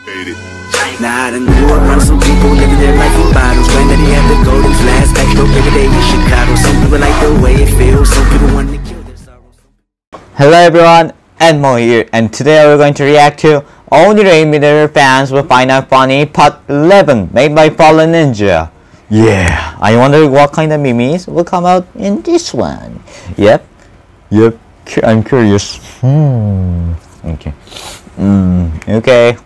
Nah, I done grew up around some people living their life in bottles. Granddaddy had the golden flask, backdoor every day in Chicago. Some people like the way it feels, some people want to kill their sorrows. Hello everyone, Ed Mole here, and today we're going to react to Only the 8 millimeter fans will find out funny part 11 made by Fallen Ninja. Yeah, I wonder what kind of memes will come out in this one. Yep, yep, I'm curious. Hmm, okay. Hmm, okay.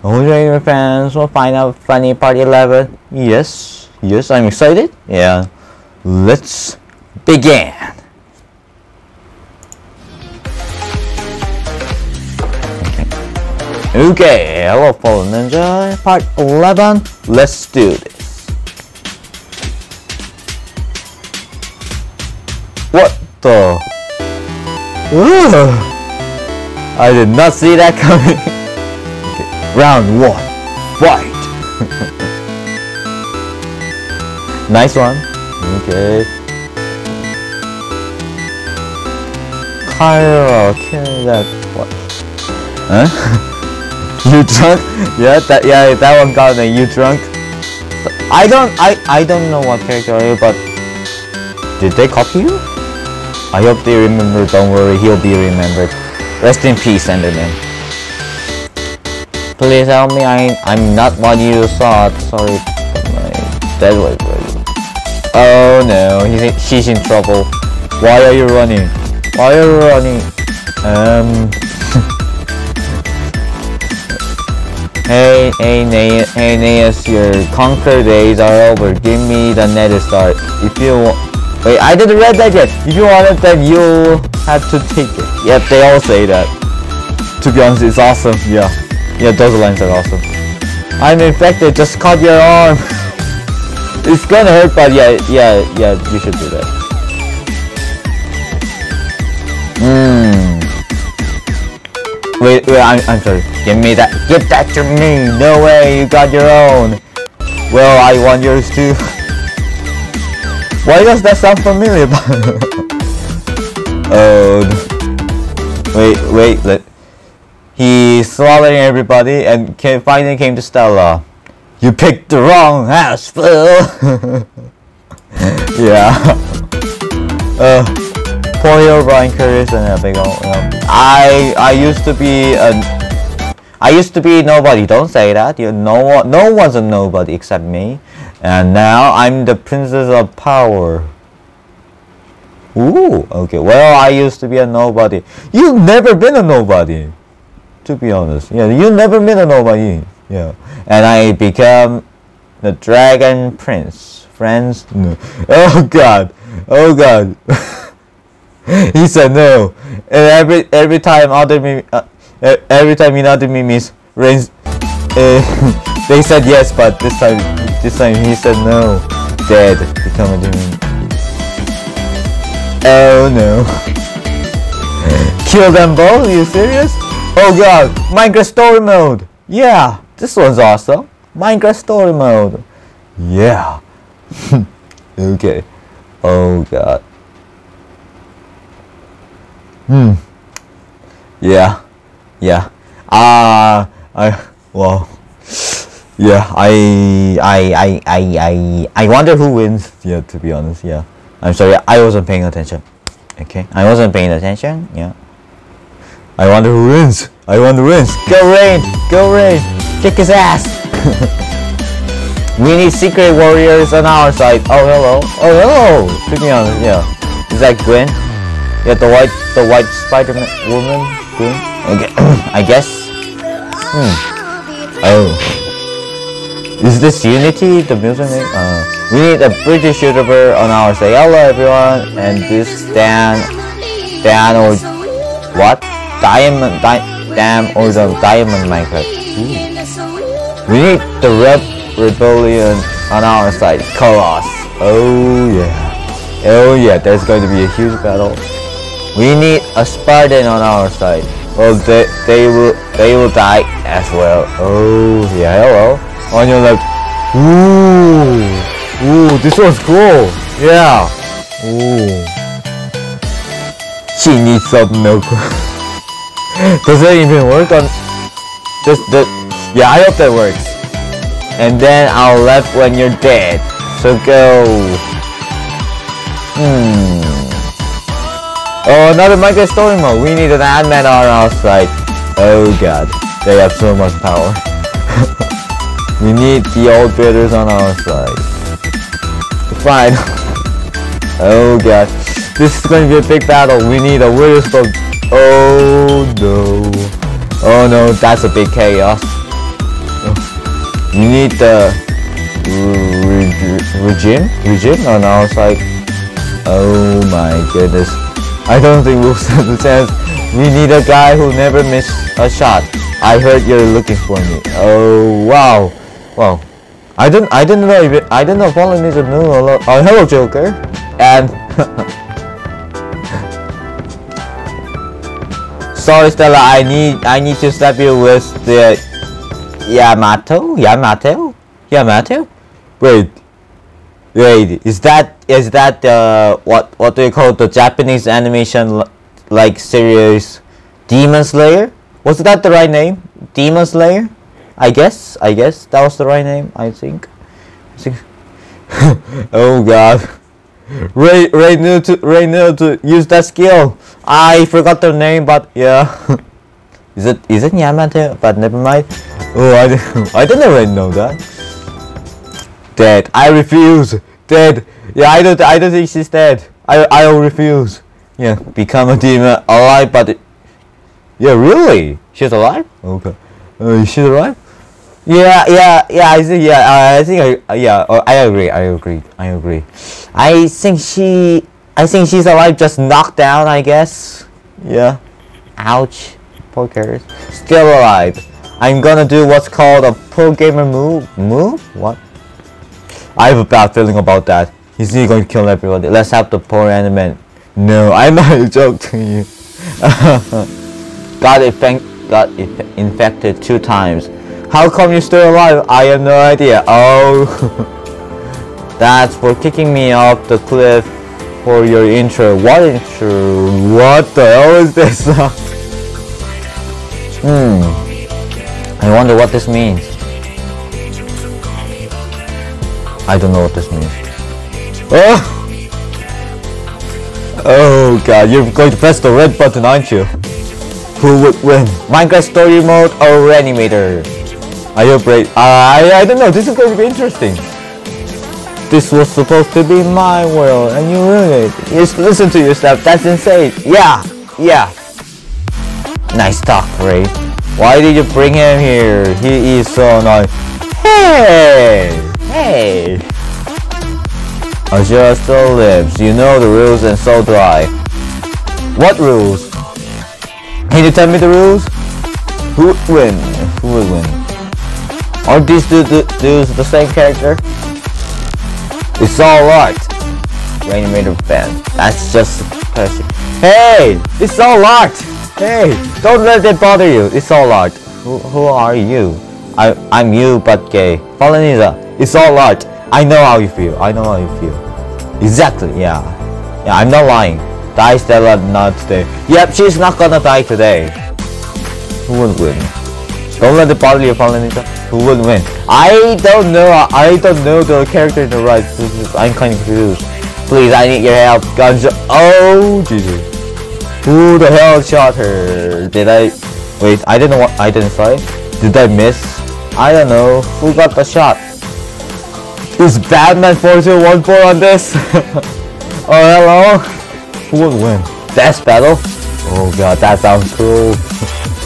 The 8 fans will find out funny part 11. Yes, yes, I'm excited. Yeah, let's begin. Okay, hello Fallen Ninja, part 11, let's do this. What the? Ugh. I did not see that coming. okay, round 1, fight! nice one. Okay. Kyra, kill that. What? Huh? you drunk? Yeah, that yeah, that one got me. You drunk? I don't I I don't know what character are you, but did they copy you? I hope they remember. Don't worry, he'll be remembered. Rest in peace, Enderman. Please help me. I I'm not what you thought. Sorry, my was Oh no, he's in, she's in trouble. Why are you running? Why are you running? Um. Hey, hey, Na hey, Naeus, your conquer days are over. Give me the Nether Star. If you wa- wait, I didn't read that yet. If you want it, then you have to take it. Yep, they all say that. To be honest, it's awesome. Yeah, yeah, those lines are awesome. I'm infected. Just cut your arm. it's gonna hurt, but yeah, yeah, yeah, you should do that. Hmm. Wait, wait, I'm, I'm sorry. Give me that. Give that to me. No way, you got your own. Well, I want yours too. Why does that sound familiar? oh. Wait, wait, let. He's slaughtering everybody and came, finally came to Stella. You picked the wrong house, fool. yeah. Uh. Poor your Brian Curtis and a big old. I I used to be a I used to be nobody. Don't say that. You no no one's a nobody except me. And now I'm the princess of power. Ooh, okay. Well, I used to be a nobody. You've never been a nobody. To be honest. Yeah, you've never been a nobody. Yeah. And I become the dragon prince. Friends? No. Oh god. Oh god. he said no, and every every time other meme, uh, every time in other memes, rains, uh, they said yes, but this time this time he said no. Dead, become a demon. Oh no! Kill them both? Are you serious? Oh god, Minecraft story mode. Yeah, this one's awesome. Minecraft story mode. Yeah. okay. Oh god. Hmm. Yeah. Yeah. Ah. I. Well. Yeah. I. I. I. I. I. I wonder who wins. Yeah. To be honest. Yeah. I'm sorry. I wasn't paying attention. Okay. I wasn't paying attention. Yeah. I wonder who wins. I wonder who wins. Go Rain. Go Rain. Kick his ass. we need secret warriors on our side. Oh hello. Oh hello. To be honest. Yeah. Is that Gwen? Yeah, the white, the white Spider-Man woman, Gwen. Okay, I guess. Hmm. Oh. Is this Unity, the music name? Uh, we need a British YouTuber on our side. Hello everyone, and this Dan, Dan or what? Diamond, di Dam or the Diamond. Ooh. We need the Red Rebellion on our side. Colossus. Oh yeah. Oh yeah, there's going to be a huge battle. We need a Spartan on our side. Well, they, they will they will die as well. Oh yeah, oh, hello. On your left. Ooh, ooh, this one's cool. Yeah. Ooh. She needs some milk. Does it even work on? this the yeah. I hope that works. And then I'll left when you're dead. So go. Hmm. Oh, another Minecraft story mode. We need an admin on our side. Oh god, they have so much power. we need the old builders on our side. Fine. oh god, this is going to be a big battle. We need a stone. Oh no. Oh no, that's a big chaos. We need the regime regime on our like, Oh my goodness. I don't think we'll stand a chance. We need a guy who never miss a shot. I heard you're looking for me. Oh wow. Wow. I didn't I didn't know I didn't know Fallen knew a lot. Oh hello Joker. And Sorry Stella, I need I need to step you with the Yamato? Yamato? Yamato? Wait. Wait, is that is that uh what what do you call the Japanese animation like series Demon Slayer? Was that the right name? Demon Slayer? I guess. I guess that was the right name. I think. I think. oh God. Ray Ray knew to Ray knew to use that skill. I forgot the name, but yeah. is it is it Yamato? But never mind. Oh, I I didn't really know that. Dead. I refuse. Dead. Yeah, I don't I don't think she's dead. I I will refuse. Yeah, become a demon alive, but it, yeah, really, she's alive. Okay, uh, she's alive. Yeah, yeah, yeah. I think yeah. Uh, I think I uh, yeah. Uh, I agree. I agree. I agree. I think she. I think she's alive. Just knocked down. I guess. Yeah. Ouch. Poor Karis. Still alive. I'm gonna do what's called a pro gamer move. Move? What? I have a bad feeling about that. He's going to kill everybody. Let's have the poor enemy no, I'm not joking you. got, infect got infected two times. How come you're still alive? I have no idea. Oh, that's for kicking me off the cliff for your intro. What intro? What the hell is this? hmm. I wonder what this means. I don't know what this means. Oh! Oh god, you're going to press the red button, aren't you? Who would win? Minecraft Story Mode or Rainimator? Are you afraid? Uh, I, I don't know, this is going to be interesting. This was supposed to be my world and you ruined it. Just listen to yourself, that's insane. Yeah, yeah. Nice talk, Ray. Why did you bring him here? He is so annoying. Hey! Hey! Adjust the lips. You know the rules and so do I. What rules? Can you tell me the rules? Who would win? Who would win? Are these two dudes the same character? It's all art. Rainimator fan. That's just question. Hey! It's all art! Hey! Don't let it bother you. It's all art. Who, who are you? I, I'm you but gay. Polynesian. It's all art. I know how you feel. I know how you feel. Exactly, yeah. Yeah, I'm not lying. Die Stella not today. Yep, she's not gonna die today. Who would win? Don't let the bother you, Polynesian. Who would win? I don't know. I don't know the character in the right. I'm kind of confused. Please, I need your help. Guns. Oh, Jesus. Who the hell shot her? Did I? Wait, I didn't. I didn't say. Did I miss? I don't know. Who got the shot? Is Batman 4214 on this? oh, hello? Who would win? Death battle? Oh god, that sounds cool.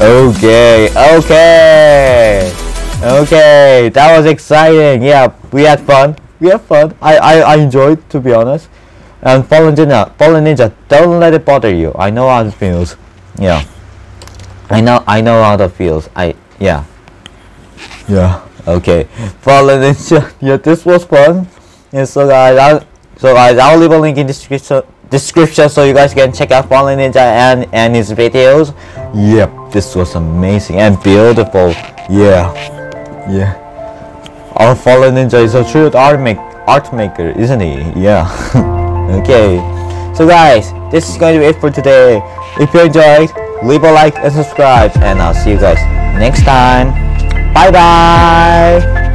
okay, okay. Okay, that was exciting. Yeah, we had fun. We had fun. I, I, I enjoyed, to be honest. And Fallen Ninja, Fallen Ninja, don't let it bother you. I know how it feels. Yeah. I know, I know how it feels. I, yeah. Yeah. Okay, Fallen Ninja. Yeah, this was fun. Yeah, so guys, I'll, so guys, I'll leave a link in the description description so you guys can check out Fallen Ninja and and his videos. Yep, this was amazing and beautiful. Yeah, yeah. Our Fallen Ninja is a true art make art maker, isn't he? Yeah. okay. So guys, this is going to be it for today. If you enjoyed, leave a like and subscribe and I'll see you guys next time bye bye